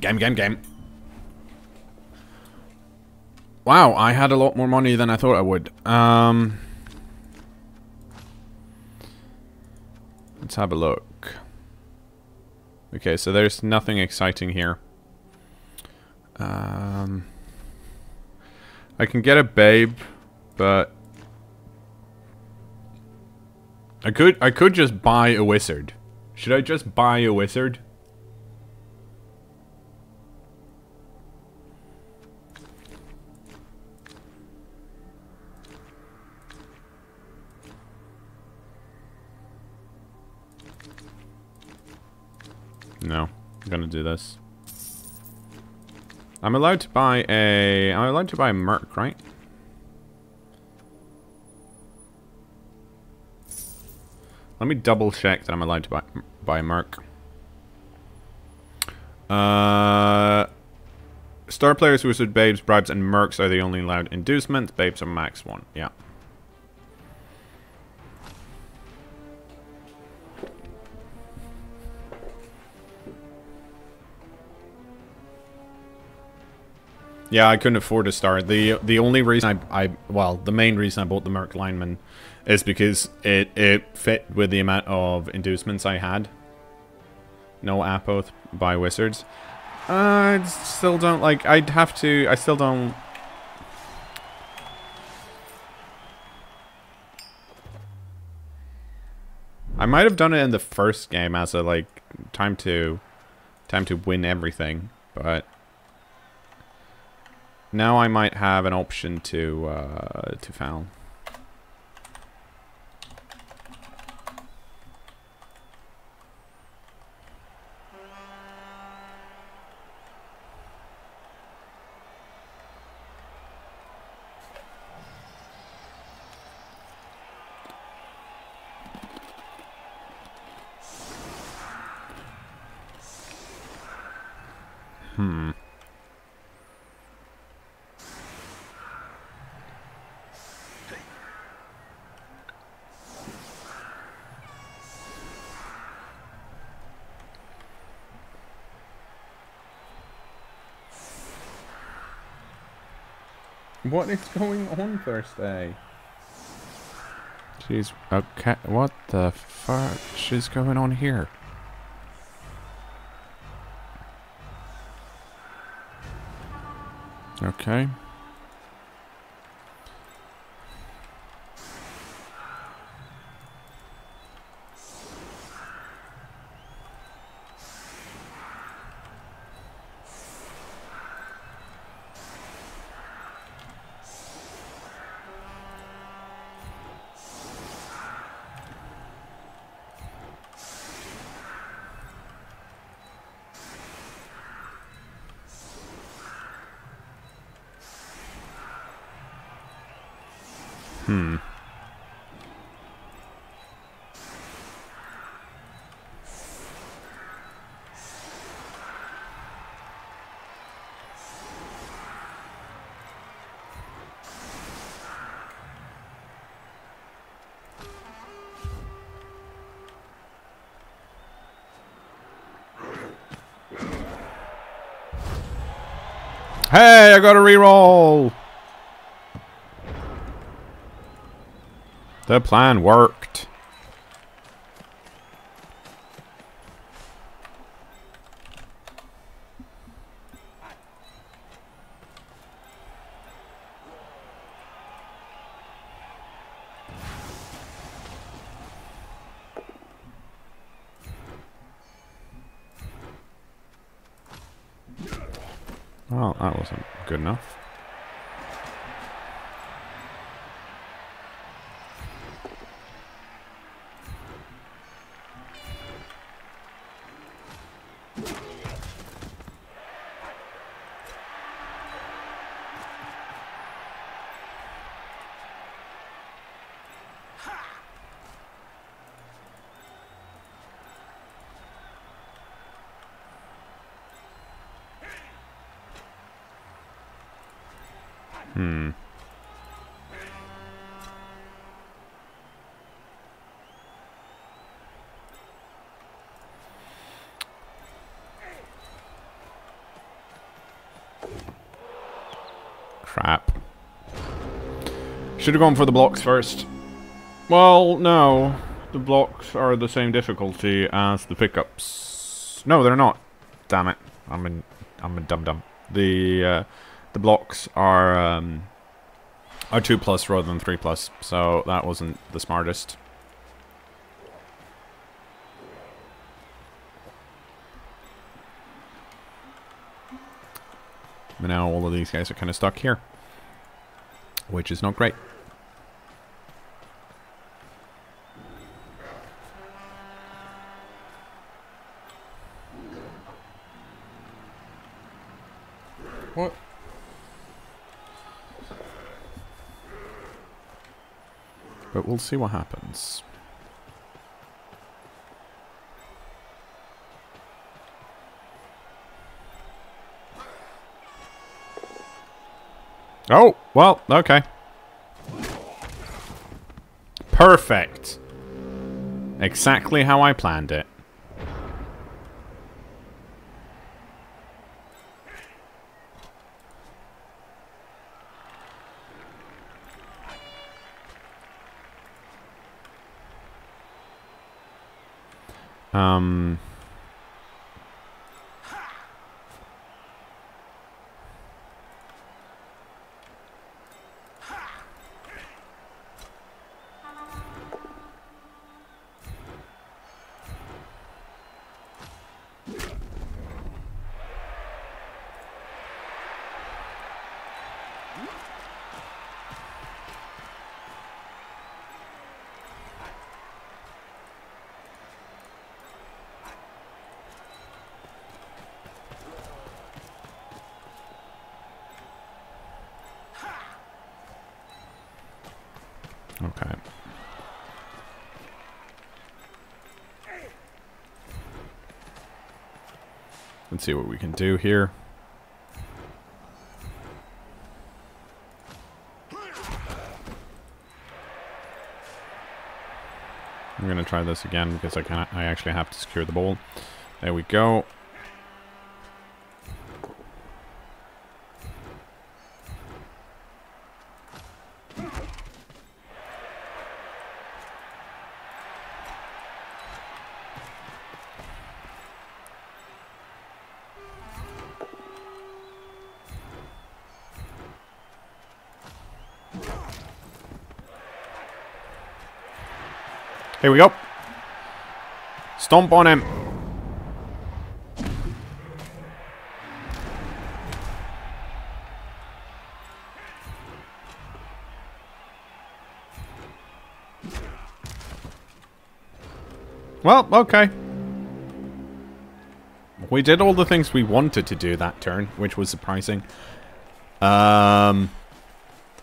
Game, game, game. Wow, I had a lot more money than I thought I would. Um, let's have a look. Okay, so there's nothing exciting here. Um, I can get a babe, but I could I could just buy a wizard. Should I just buy a wizard? No, I'm gonna do this. I'm allowed to buy a... I'm allowed to buy a Merc, right? Let me double check that I'm allowed to buy, buy a Merc. Uh, star players, who wizard, babes, bribes, and mercs are the only allowed inducements. Babes are max one. Yeah. Yeah, I couldn't afford a star. The the only reason I, I well, the main reason I bought the Merc Lineman is because it, it fit with the amount of inducements I had. No Apoth by Wizards. I still don't like, I'd have to, I still don't... I might have done it in the first game as a like time to time to win everything, but now I might have an option to uh, to foul. What is going on Thursday? Jeez, okay, what the fuck is going on here? Okay. Hmm. Hey, I got a reroll. The plan worked. Well, that wasn't good enough. Hmm. Should have gone for the blocks first. Well, no. The blocks are the same difficulty as the pickups. No, they're not. Damn it. I'm in I'm a dum dum. The uh, the blocks are um, are two plus rather than three plus, so that wasn't the smartest. But now all of these guys are kind of stuck here, which is not great. We'll see what happens. Oh, well, okay. Perfect. Exactly how I planned it. Um... Okay. Let's see what we can do here. I'm going to try this again because I can I actually have to secure the ball. There we go. Here we go. Stomp on him. Well, okay. We did all the things we wanted to do that turn, which was surprising. Um...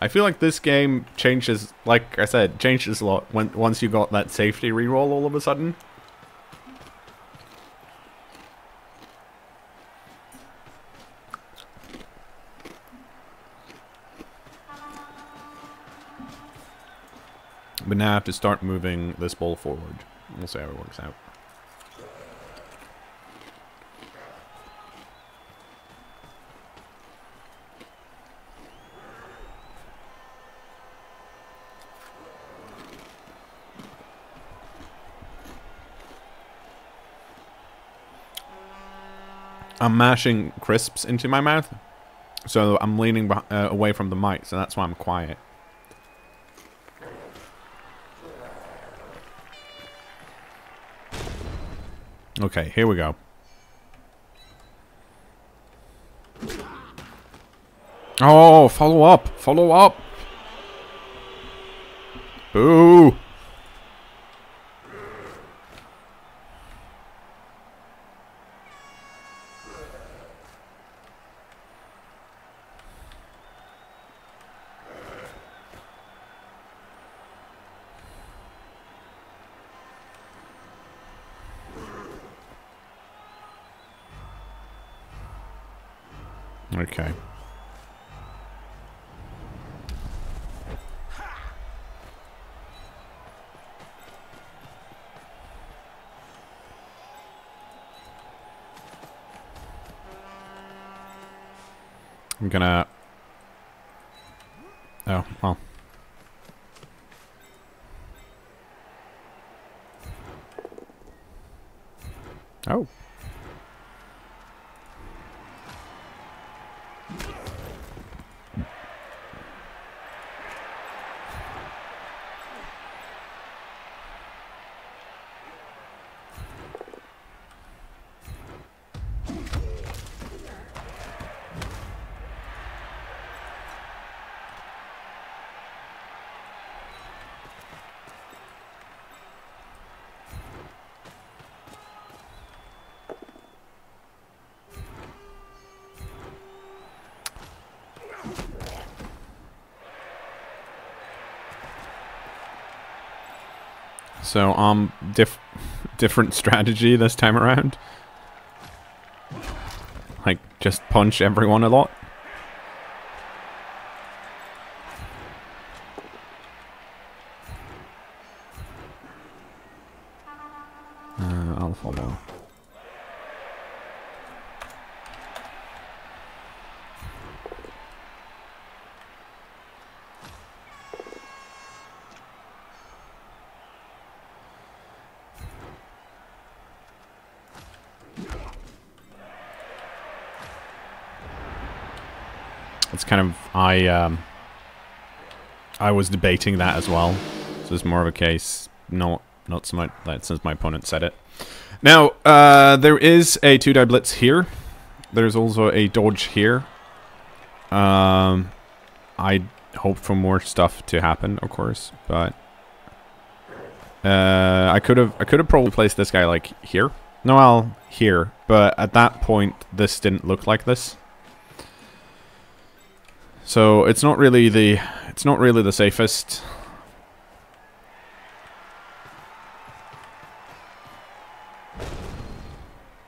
I feel like this game changes, like I said, changes a lot when once you got that safety reroll all of a sudden. But now I have to start moving this ball forward. We'll see how it works out. I'm mashing crisps into my mouth. So I'm leaning uh, away from the mic, so that's why I'm quiet. Okay, here we go. Oh, follow up. Follow up. Boo. I'm gonna... Oh, well. Oh. So, um, diff different strategy this time around. Like, just punch everyone a lot. Uh, I'll follow. It's kind of I um I was debating that as well. So it's more of a case not not so much that since my opponent said it. Now, uh there is a two die blitz here. There's also a dodge here. Um I hope for more stuff to happen, of course, but uh I could have I could have probably placed this guy like here. No, well, here, but at that point this didn't look like this. So it's not really the it's not really the safest.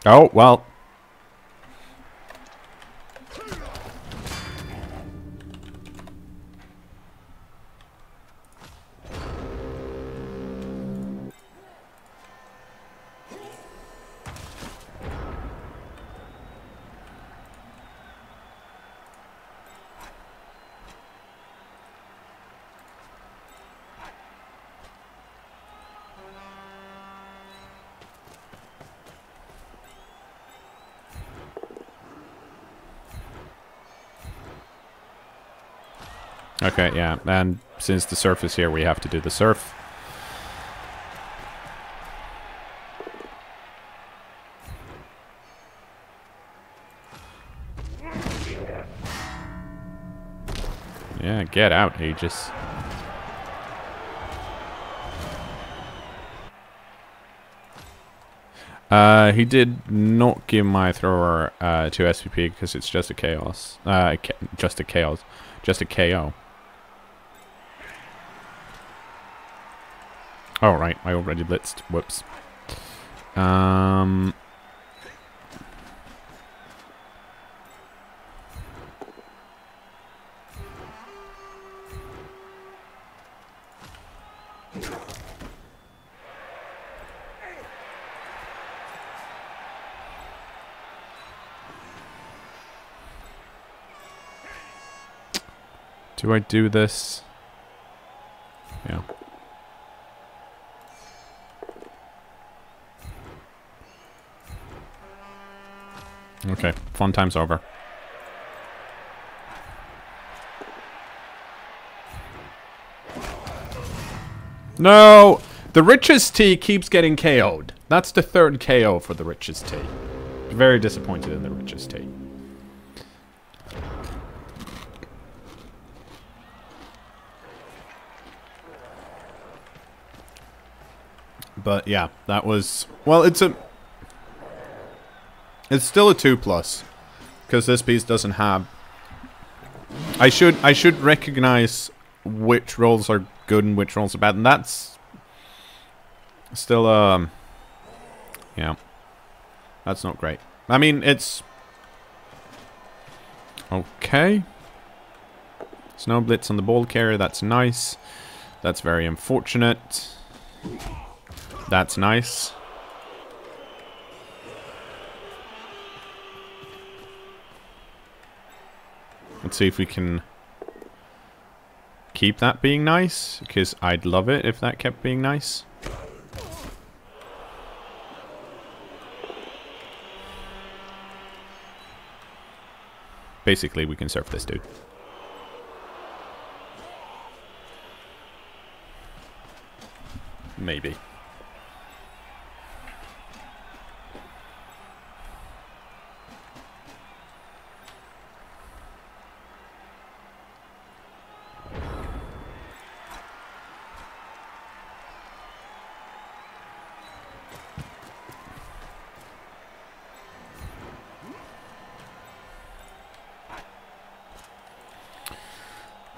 Oh, well. And since the surf is here, we have to do the surf. Yeah, get out, Aegis. Uh, he did not give my thrower uh, to SPP because it's just a chaos. Uh, just a chaos. Just a KO. Oh, right. I already blitzed. Whoops. Um... Do I do this? Yeah. Okay, fun time's over. No! The richest tea keeps getting KO'd. That's the third KO for the richest tea. Very disappointed in the richest tea. But yeah, that was... Well, it's a... It's still a 2 plus. Because this piece doesn't have... I should I should recognize which rolls are good and which rolls are bad. And that's... Still, um... Yeah. That's not great. I mean, it's... Okay. Snow Blitz on the ball carrier, that's nice. That's very unfortunate. That's nice. Let's see if we can keep that being nice, because I'd love it if that kept being nice. Basically, we can surf this dude. Maybe.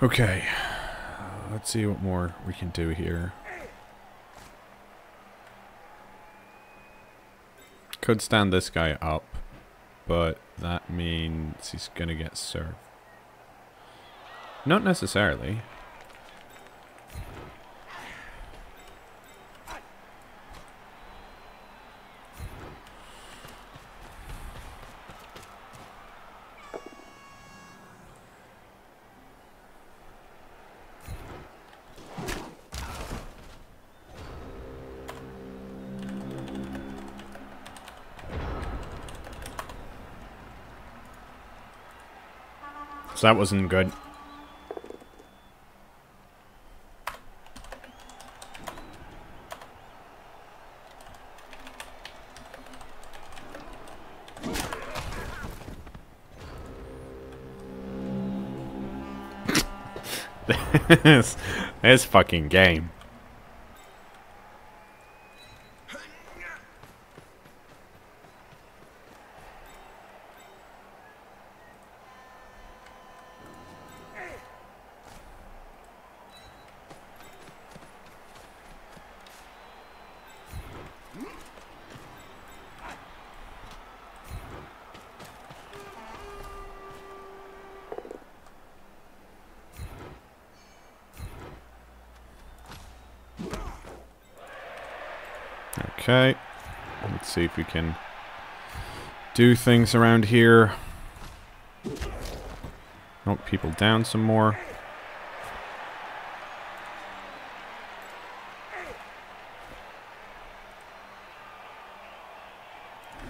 Okay. Let's see what more we can do here. Could stand this guy up, but that means he's gonna get served. Not necessarily. So that wasn't good. this, this fucking game. Okay. Let's see if we can do things around here. Knock people down some more.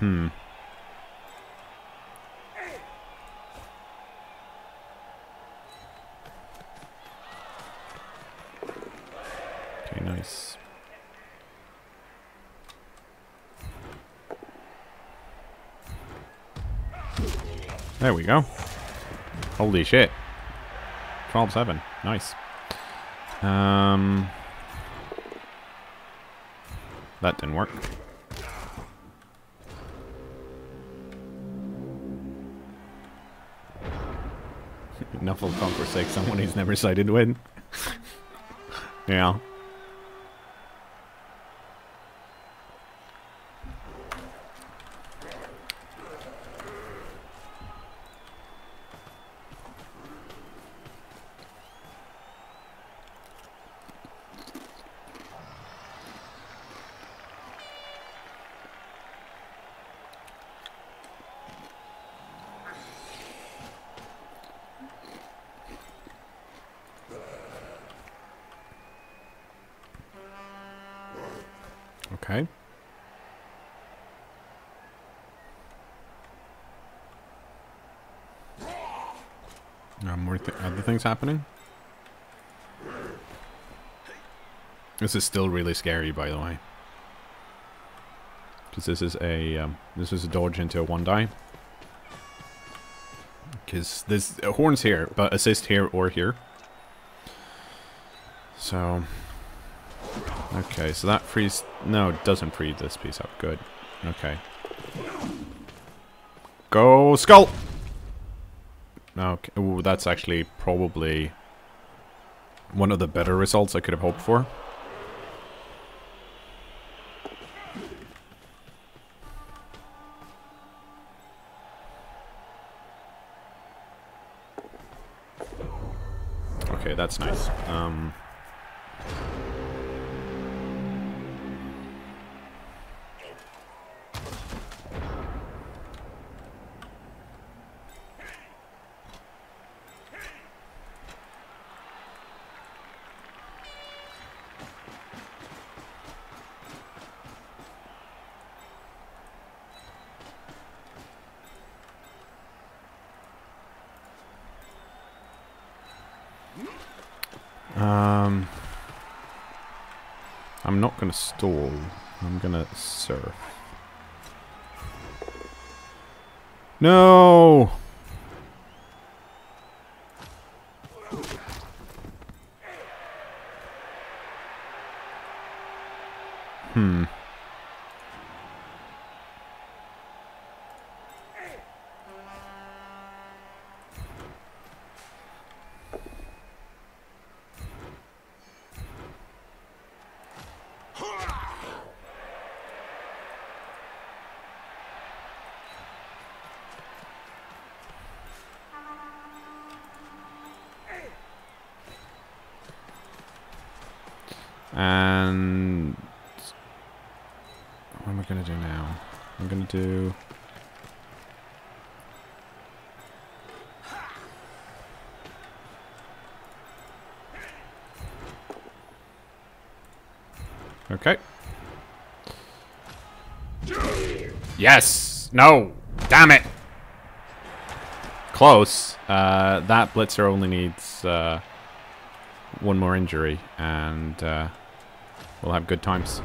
Hmm. Okay, nice. There we go. Holy shit. 12-7. Nice. Um, that didn't work. Nuffle Conquer 6, someone he's never sided with. yeah. Okay. Uh, more th other things happening. This is still really scary, by the way. Because this is a um, this is a dodge into a one die. Because there's uh, horns here, but assist here or here. So Okay, so that frees... No, it doesn't free this piece up. Good. Okay. Go skull! Okay. Ooh, that's actually probably one of the better results I could have hoped for. Okay, that's nice. Um... surf. No! Hmm. And what am I going to do now? I'm going to do... Okay. Yes! No! Damn it! Close. Uh, that blitzer only needs uh, one more injury, and uh, we'll have good times.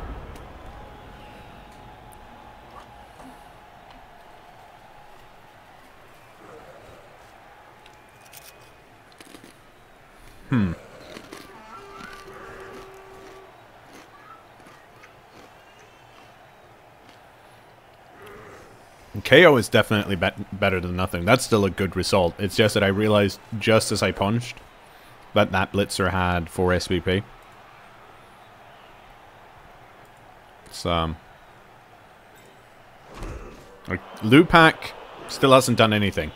KO is definitely be better than nothing. That's still a good result. It's just that I realized just as I punched that that Blitzer had 4 SPP. So, um, Lewpac still hasn't done anything.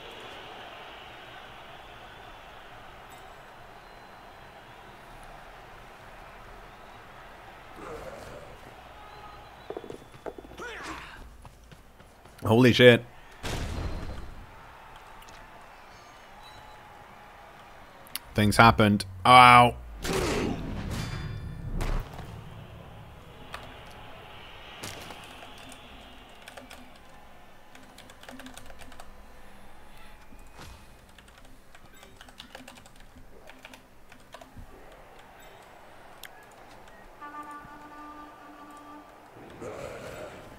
Holy shit. Things happened. Oh, ow.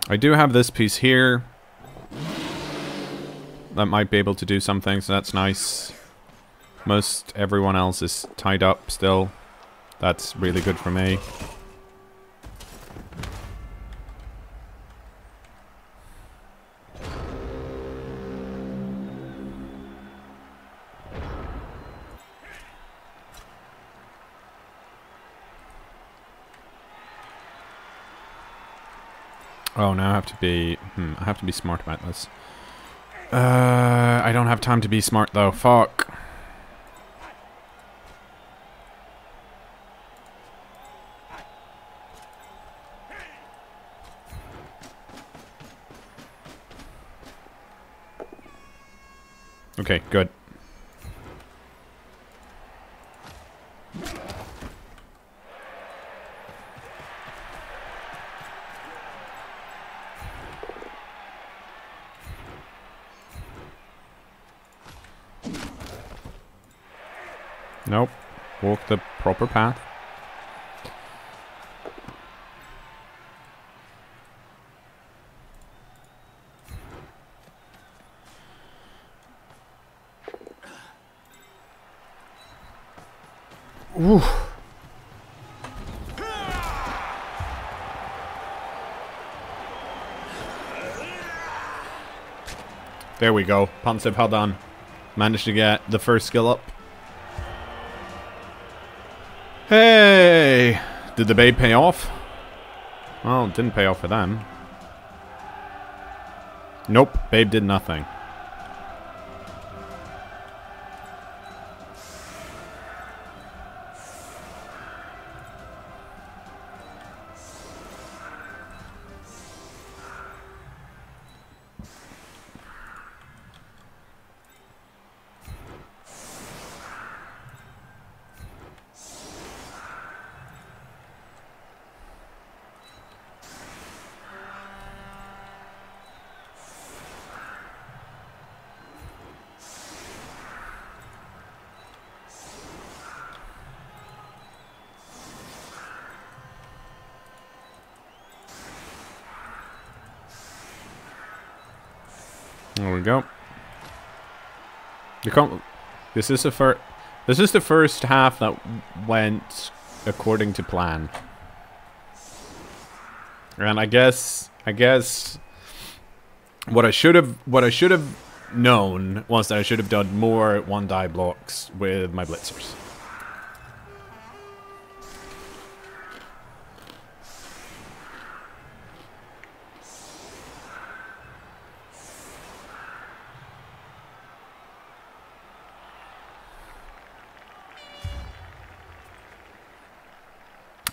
I do have this piece here that might be able to do something, so that's nice. Most everyone else is tied up still. That's really good for me. Oh, now I have to be... Hmm, I have to be smart about this. Uh, I don't have time to be smart though. Fuck. Okay, good. Nope. Walk the proper path. Ooh. There we go. Pansev held on. Managed to get the first skill up. Hey! Did the bait pay off? Well, it didn't pay off for them. Nope, Babe did nothing. This is the first. This is the first half that went according to plan. And I guess I guess what I should have what I should have known was that I should have done more one die blocks with my blitzers.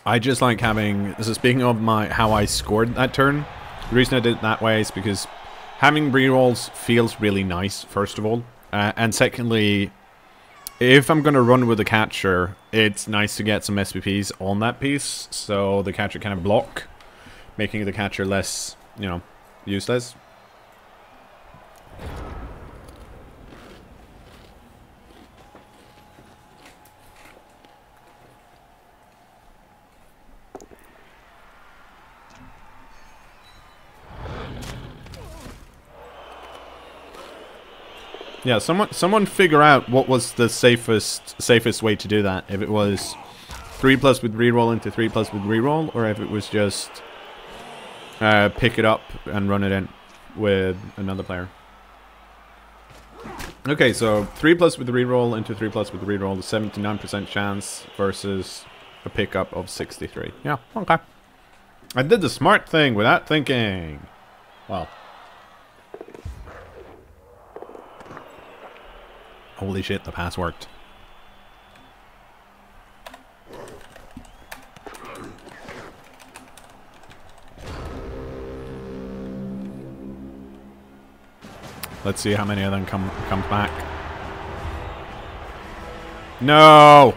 I just like having. So speaking of my how I scored that turn, the reason I did it that way is because having rerolls feels really nice. First of all, uh, and secondly, if I'm gonna run with a catcher, it's nice to get some SPPs on that piece, so the catcher can of block, making the catcher less, you know, useless. Yeah, someone someone figure out what was the safest safest way to do that. If it was three plus with reroll into three plus with reroll, or if it was just uh, pick it up and run it in with another player. Okay, so three plus with reroll into three plus with reroll, the seventy-nine percent chance versus a pickup of sixty-three. Yeah, okay. I did the smart thing without thinking. Well. Holy shit, the pass worked. Let's see how many of them come come back. No!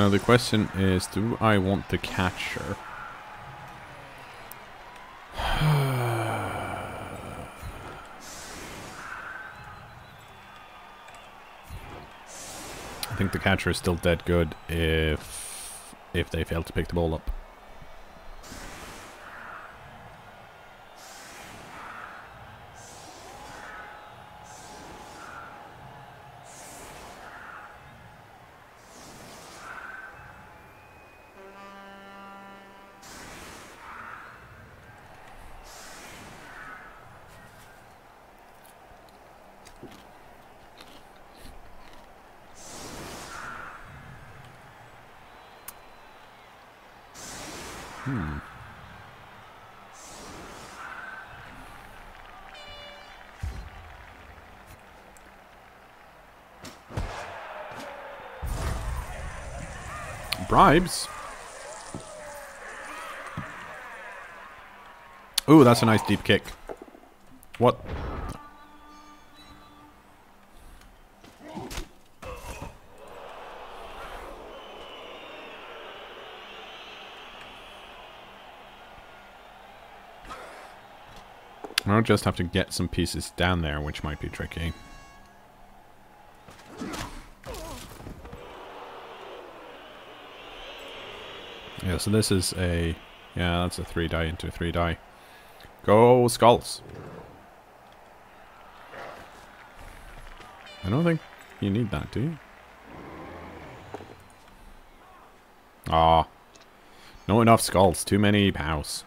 Now the question is, do I want the catcher? I think the catcher is still dead good if if they fail to pick the ball up. Bribes. Ooh, that's a nice deep kick. What? I'll just have to get some pieces down there, which might be tricky. Yeah, so this is a... Yeah, that's a 3 die into a 3 die. Go skulls. I don't think you need that, do you? Ah. Not enough skulls. Too many pows.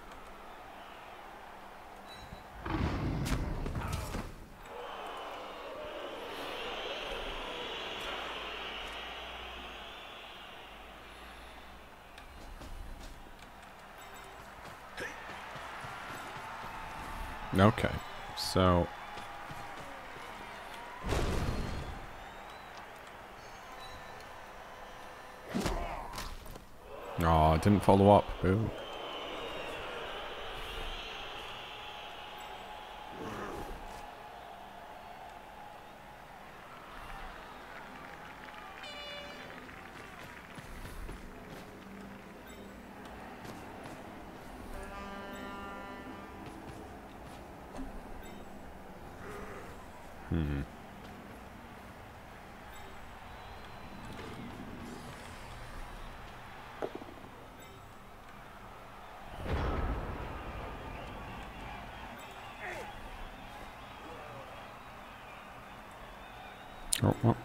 Okay, so... Oh, it didn't follow up. Hmm. Oh, well.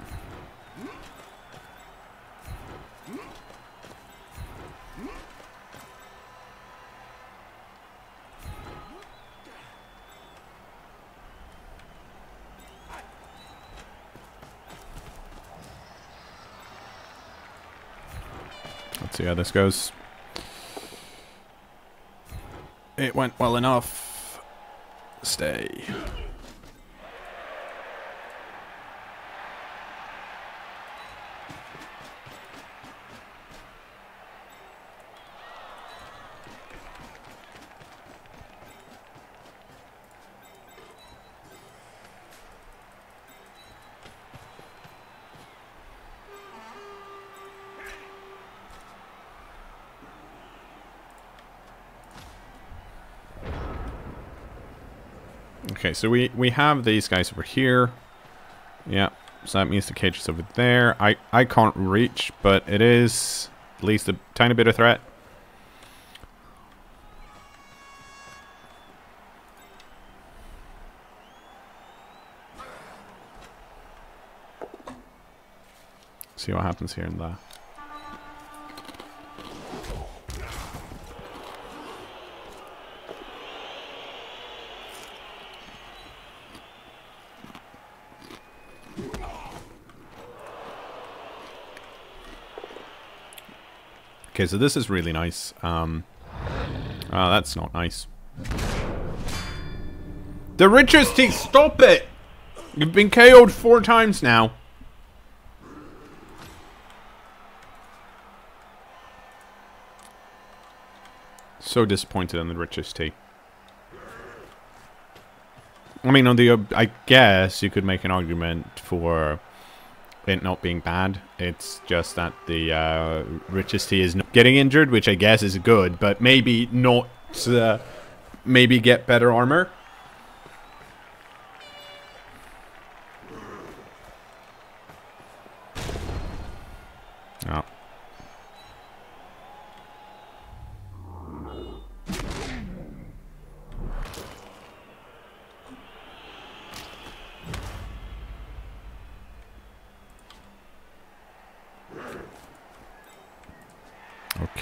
Let's see how this goes. It went well enough. Stay. Okay, so we, we have these guys over here. Yeah, so that means the cage is over there. I, I can't reach, but it is at least a tiny bit of threat. See what happens here in the Okay, so this is really nice. Um, oh, that's not nice. The Riches team, stop it! You've been KO'd four times now. So disappointed in the team. I mean, on the, uh, I guess you could make an argument for it not being bad. It's just that the uh, Riches T is not getting injured, which I guess is good, but maybe not. Uh, maybe get better armor. Oh.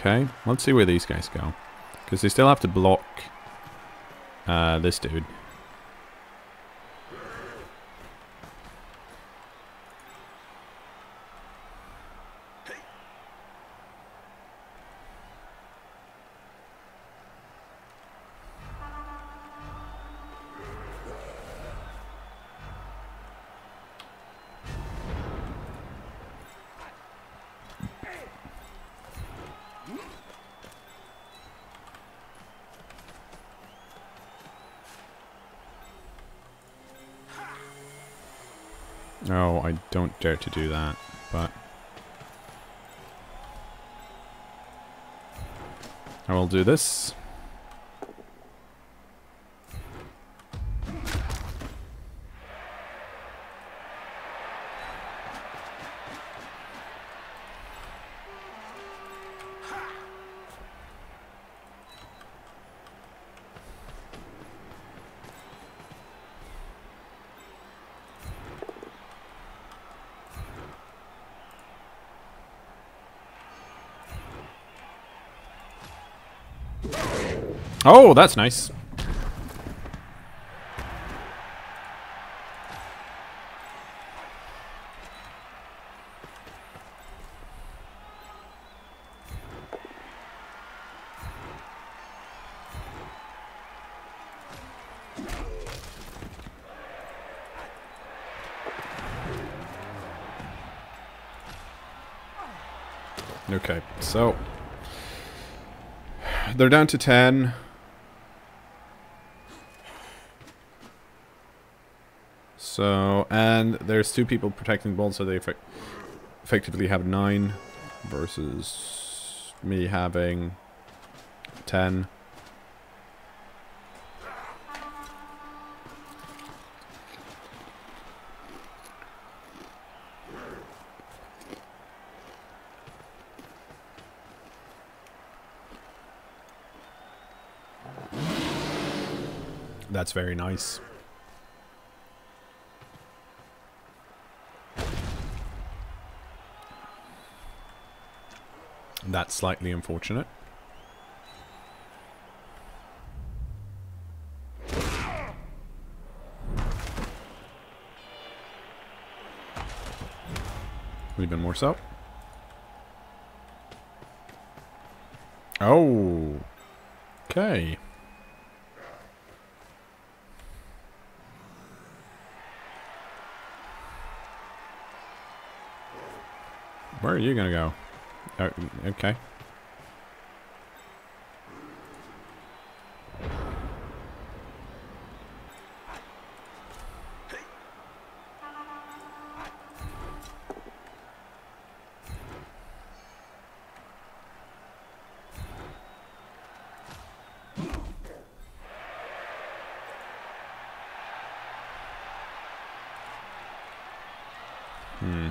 Okay, let's see where these guys go. Because they still have to block uh, this dude. To do that, but... I will do this. Oh, that's nice. Okay, so they're down to 10. And there's two people protecting the ball, so they effect effectively have 9 versus me having 10. That's very nice. That's slightly unfortunate. Even more so. Oh. Okay. Where are you gonna go? Oh, okay. Hmm.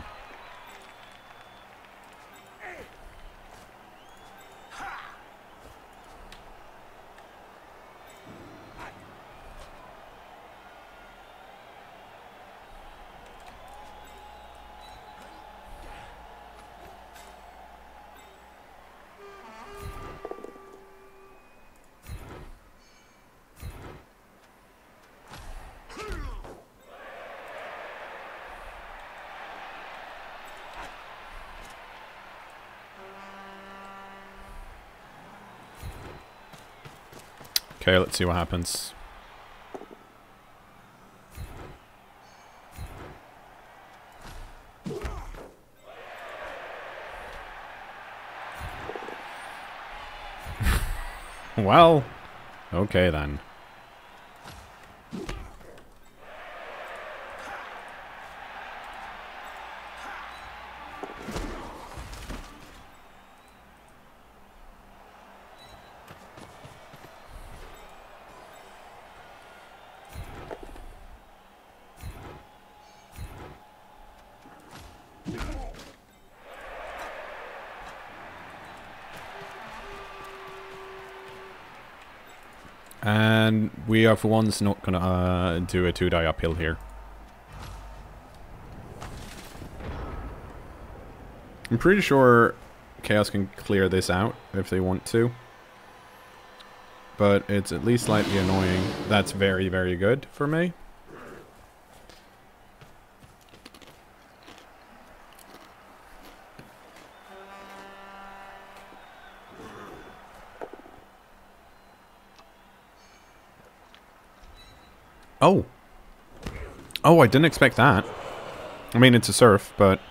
Okay, let's see what happens. well, okay then. Are for once not gonna uh, do a two die uphill here. I'm pretty sure Chaos can clear this out if they want to. But it's at least slightly annoying. That's very, very good for me. Oh. Oh, I didn't expect that. I mean, it's a surf, but...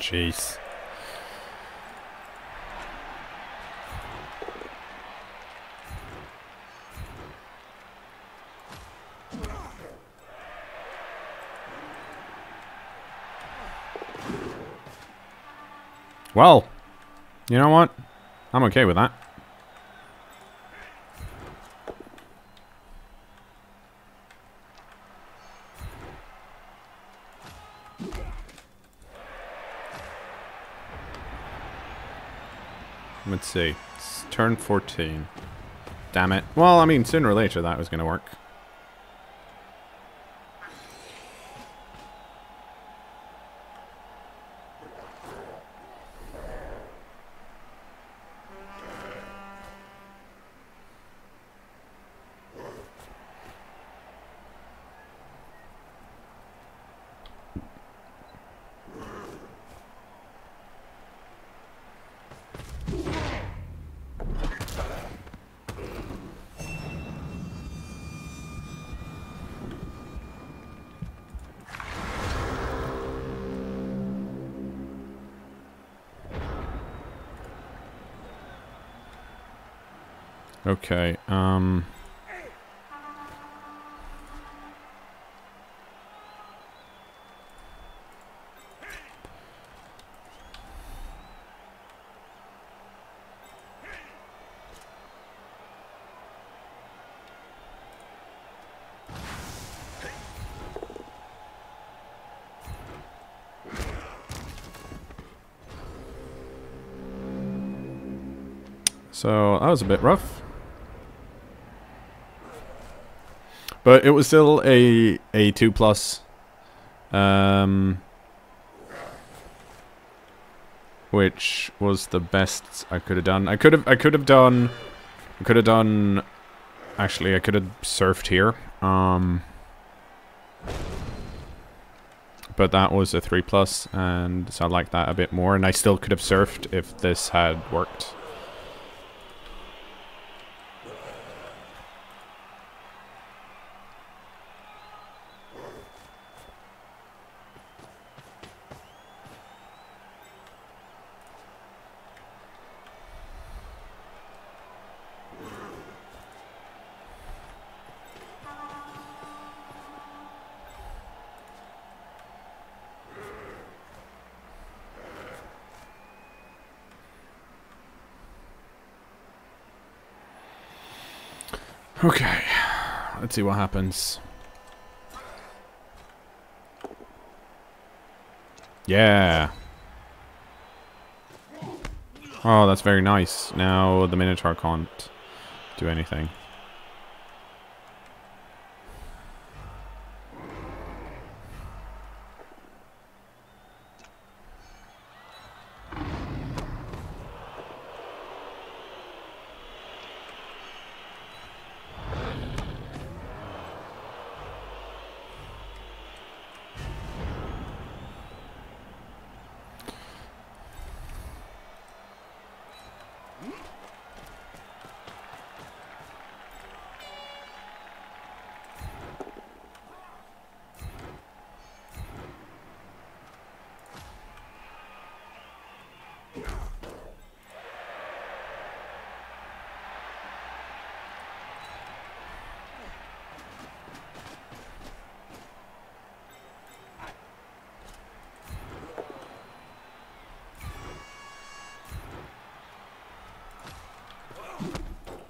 Jeez. Well, you know what? I'm okay with that. Let's see. It's turn 14. Damn it. Well, I mean, sooner or later that was going to work. Okay, um... So, that was a bit rough. But it was still a a two plus. Um, which was the best I could have done. I could have I could have done I could have done actually I could have surfed here. Um but that was a 3 plus and so I like that a bit more and I still could have surfed if this had worked. Okay, let's see what happens. Yeah. Oh, that's very nice. Now the Minotaur can't do anything.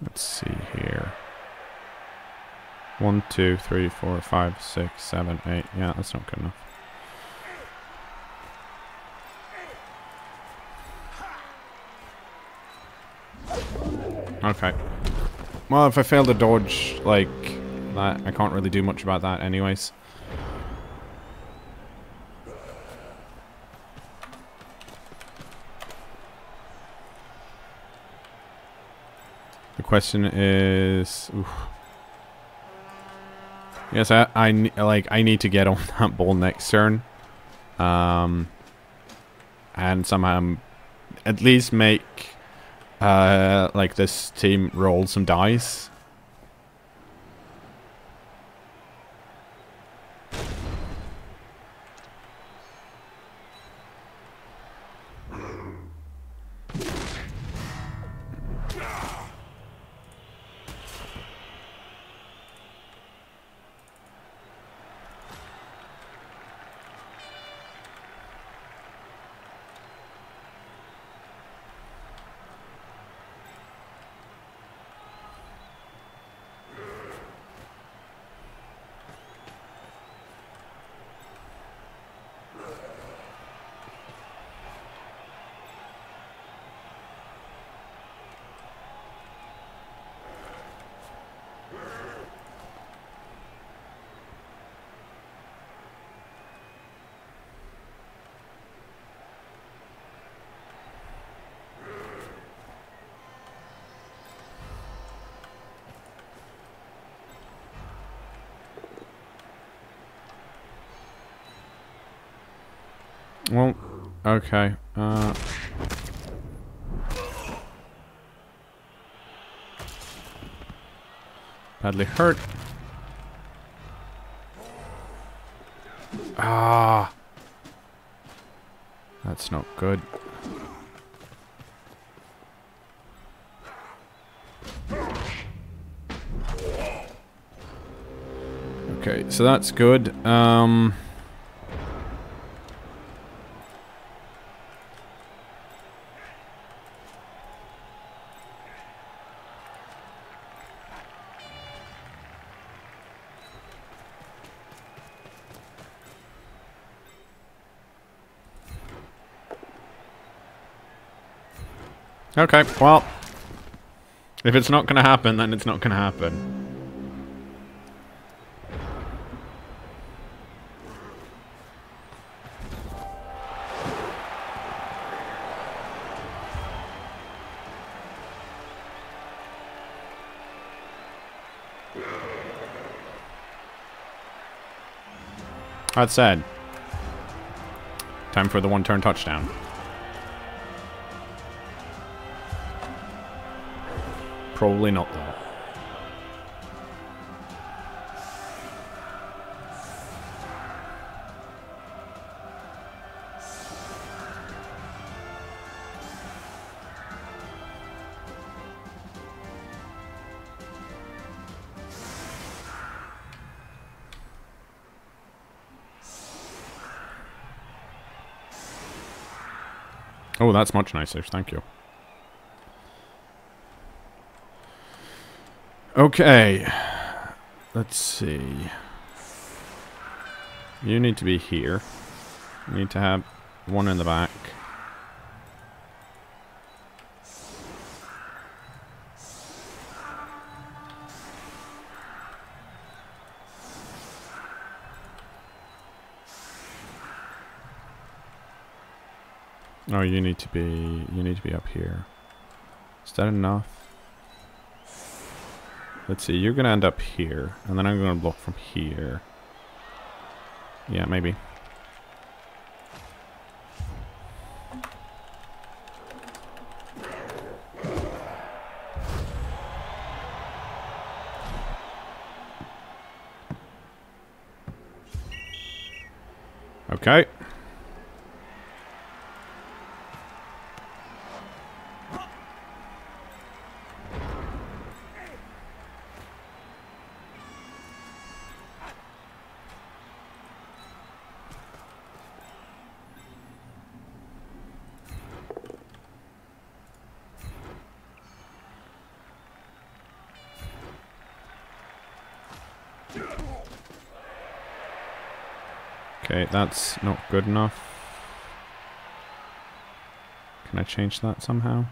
Let's see here. One, two, three, four, five, six, seven, eight. Yeah, that's not good enough. Okay. Well, if I fail to dodge, like, that, I can't really do much about that anyways. The question is... Oof. Yes, I, I, like, I need to get on that ball next turn. Um, and somehow at least make uh, like this team roll some dice. Well, okay. Uh... Badly hurt. Ah. That's not good. Okay, so that's good. Um... Okay, well. If it's not gonna happen, then it's not gonna happen. That's sad. Time for the one-turn touchdown. Probably not, though. Oh, that's much nicer. Thank you. Okay. Let's see. You need to be here. You need to have one in the back. Oh, you need to be you need to be up here. Is that enough? Let's see, you're gonna end up here, and then I'm gonna block from here. Yeah, maybe. Okay. Okay, that's not good enough. Can I change that somehow?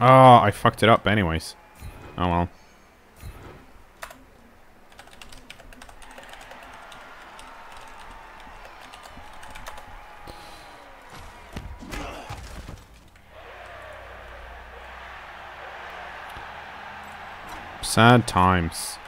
Oh, I fucked it up anyways. Oh well. Sad times.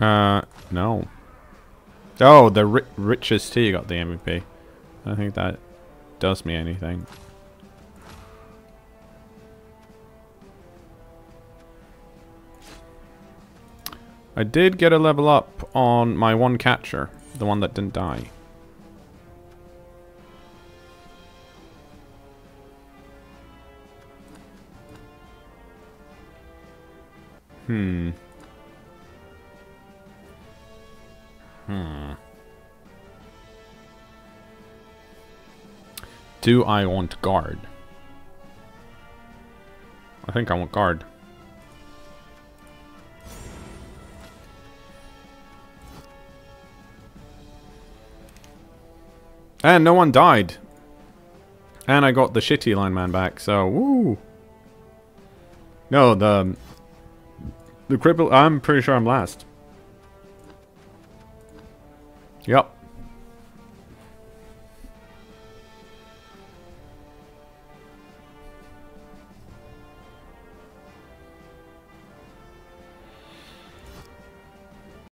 Uh, no. Oh, the ri richest tea got the MVP. I don't think that does me anything. I did get a level up on my one catcher, the one that didn't die. Hmm. Hmm. Do I want guard? I think I want guard. And no one died. And I got the shitty lineman back, so woo. No, the the cripple I'm pretty sure I'm last. Yep.